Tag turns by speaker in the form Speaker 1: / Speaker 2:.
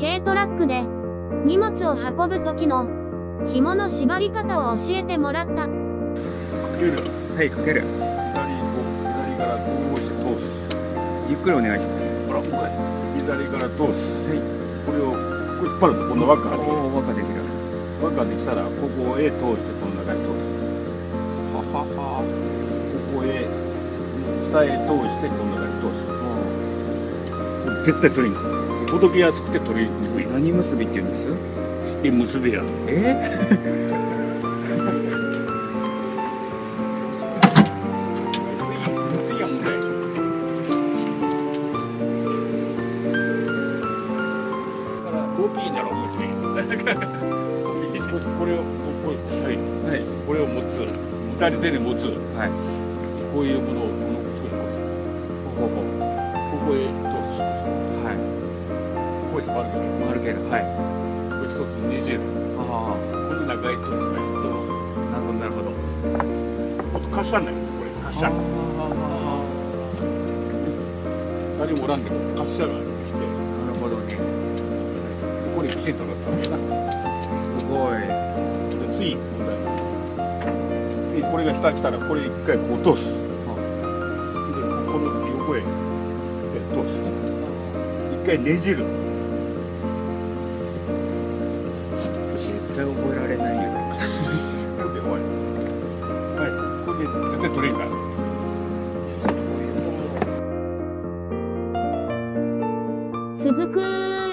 Speaker 1: 軽トラックで荷物を運ぶ時の紐の縛り方を教えてもらった。
Speaker 2: かける
Speaker 3: はい、かける。
Speaker 2: 左を左からこうして通す
Speaker 3: ゆっくりお願いします。
Speaker 2: ほらここへ左から通す
Speaker 3: はい。
Speaker 2: これをこれ引っ張るとこんな輪っかある
Speaker 3: おお、輪ができる。
Speaker 2: 輪っかできたらここへ通してこの中に通す
Speaker 3: ははは。
Speaker 2: ここへ下へ通してこの中に通す絶対取りにくい届けやすくて取りにくい
Speaker 3: 何結びって言うんです？
Speaker 2: で結びや
Speaker 3: え？
Speaker 2: ここれをここはい
Speaker 3: はい。
Speaker 2: これを持つ二人手で持つ
Speaker 3: はい。
Speaker 2: こういうものをこの作る
Speaker 3: ほうほう。
Speaker 2: ここへ。ここへ引っ張るけど
Speaker 3: 丸ける。はい。
Speaker 2: これ一つねじる
Speaker 3: あ
Speaker 2: この中へ通す返すと
Speaker 3: あ。なるほど、なるほど。
Speaker 2: もっと滑車になるねこれ滑車誰もおらんでも滑車ができて
Speaker 3: なるほどね。
Speaker 2: ここにきちんとなったわけやな
Speaker 3: すごい。
Speaker 2: で次問題次これが下来たらこれ一回こう通すでこの横へ通す一回ねじる
Speaker 3: 対覚えられない。よ
Speaker 2: い。これで絶対取れから。続く